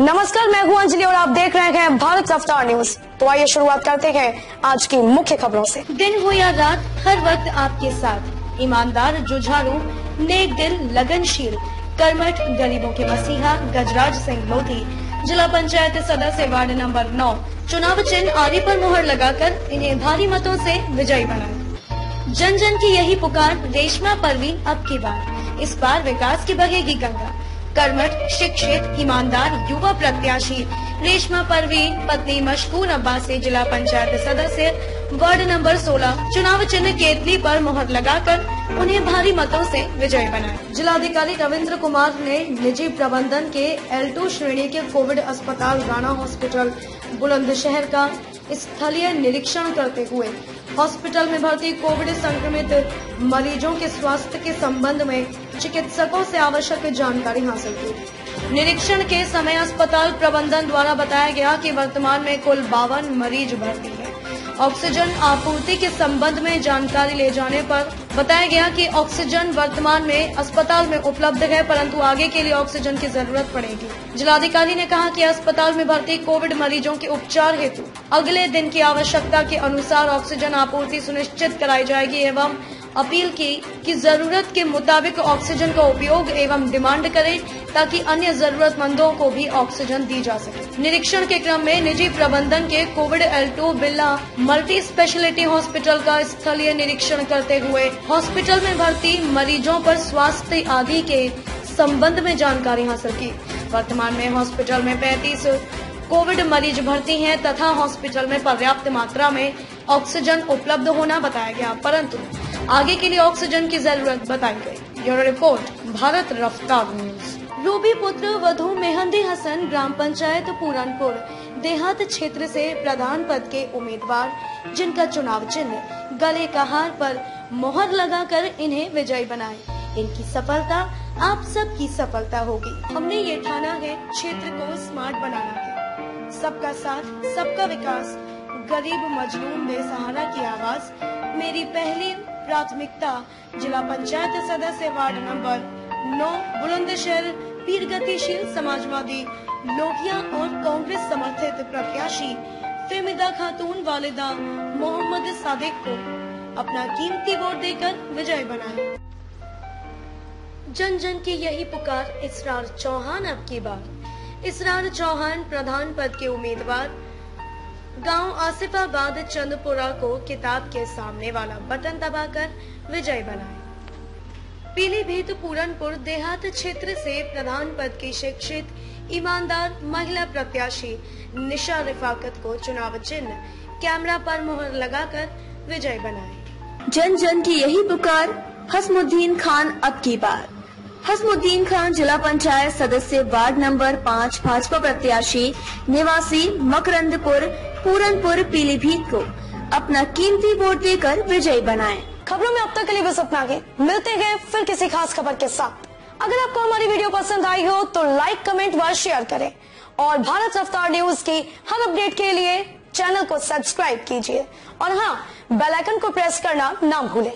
नमस्कार, मैं हूँ अंजलि और आप देख रहे हैं भारत रफ्तार न्यूज़। तो आइए शुरुआत करते हैं आज की मुख्य खबरों से। दिन हो या रात, हर वक्त आपके साथ। ईमानदार, जुझारू, नेक दिल, लगनशील, कर्मठ, गरीबों के मसीहा, गजराज सिंह लोधी जिला पंचायत सदस्य वार्ड नंबर नौ। चुनाव चिन्ह आरी पर मुहर लगाकर इन्हें भारी मतों से विजयी बनाया। जन जन की यही पुकार, रेशमा परवीन अब की बार। इस बार विकास की बहेगी गंगा। कर्मठ, शिक्षित, ईमानदार, युवा प्रत्याशी। रेशमा परवीन, पत्नी मशकूर अब्बासी, जिला पंचायत सदस्य। वार्ड नंबर 16 चुनाव चिन्ह केतली पर मुहर लगाकर उन्हें भारी मतों से विजय बनाया। जिलाधिकारी रविंद्र कुमार ने निजी प्रबंधन के L2 श्रेणी के कोविड अस्पताल राणा हॉस्पिटल बुलंदशहर का स्थलीय निरीक्षण करते हुए हॉस्पिटल में भर्ती कोविड संक्रमित मरीजों के स्वास्थ्य के संबंध में चिकित्सकों से आवश्यक जानकारी हासिल की निरीक्षण के समय अस्पताल प्रबंधन द्वारा बताया गया कि वर्तमान में कुल बावन मरीज़ भर्ती हैं। ऑक्सीजन आपूर्ति के संबंध में जानकारी ले जाने पर बताया गया कि ऑक्सीजन वर्तमान में अस्पताल में उपलब्ध है, परंतु आगे के लिए ऑक्सीजन की ज़रूरत पड़ेगी। जिलाधिकारी ने कहा कि अस्पताल में भर्ती कोविड मरीजों के उपचार हेतु अगले दिन की आवश्यकता के अनुसार ऑक्सीजन आपूर्ति सुनिश्चित कराई जाएगी एवं अपील की कि ज़रूरत के मुताबिक ऑक्सीजन का उपयोग एवं डिमांड करें, ताकि अन्य जरूरतमंदों को भी ऑक्सीजन दी जा सके। निरीक्षण के क्रम में निजी प्रबंधन के कोविड एल टू बिल्ला मल्टी स्पेशलिटी हॉस्पिटल का स्थलीय निरीक्षण करते हुए हॉस्पिटल में भर्ती मरीजों पर स्वास्थ्य आदि के संबंध में जानकारी हासिल की। वर्तमान में हॉस्पिटल में पैंतीस कोविड मरीज़ भर्ती हैं तथा हॉस्पिटल में पर्याप्त मात्रा में ऑक्सीजन उपलब्ध होना बताया गया, परंतु आगे के लिए ऑक्सीजन की ज़रूरत बताई गई। ब्यूरो रिपोर्ट, भारत रफ्तार न्यूज़। रूबी पुत्र वधु मेहंदी हसन ग्राम पंचायत पूरनपुर, देहात क्षेत्र से प्रधान पद के उम्मीदवार, जिनका चुनाव चिन्ह गले का हार पर मोहर लगाकर इन्हें विजयी बनाए। इनकी सफलता आप सबकी सफलता होगी। हमने ये ठाना है क्षेत्र को स्मार्ट बनाना है। सबका साथ, सबका विकास। गरीब मजलूम बेसहारा की आवाज़। मेरी पहली प्राथमिकता जिला पंचायत सदस्य वार्ड नंबर नौ, बुलंदशहर पीर गतिशील समाजवादी, लोहिया और कांग्रेस समर्थित प्रत्याशी फेमिदा खातून वालिदा मोहम्मद सादिक को। अपना कीमती वोट देकर विजय बनाए जन जन की यही पुकार इसरार चौहान अब की बार। इसरार चौहान प्रधान पद के उम्मीदवार। गाँव आसिफाबाद चंदपुरा को किताब के सामने वाला बटन दबाकर विजय बनाए। पीलीभीत पूरनपुर देहात क्षेत्र से प्रधान पद की शिक्षित, ईमानदार, महिला प्रत्याशी निशा रिफाकत को चुनाव चिन्ह। कैमरा पर मुहर लगाकर विजय बनाए। जन जन की यही पुकार, हसमुद्दीन खान अब की बार। हसमुद्दीन खान जिला पंचायत सदस्य वार्ड नंबर पाँच भाजपा प्रत्याशी निवासी मकरंदपुर, पूरनपुर, पीलीभीत को अपना कीमती वोट देकर विजयी बनाए। खबरों में अब तक के लिए बस अपना मिलते हैं फिर किसी खास खबर के साथ। अगर आपको हमारी वीडियो पसंद आई हो तो लाइक, कमेंट व शेयर करें। और भारत रफ्तार न्यूज़ की हर अपडेट के लिए चैनल को सब्सक्राइब कीजिए। और हाँ बेलाइकन को प्रेस करना ना भूलें।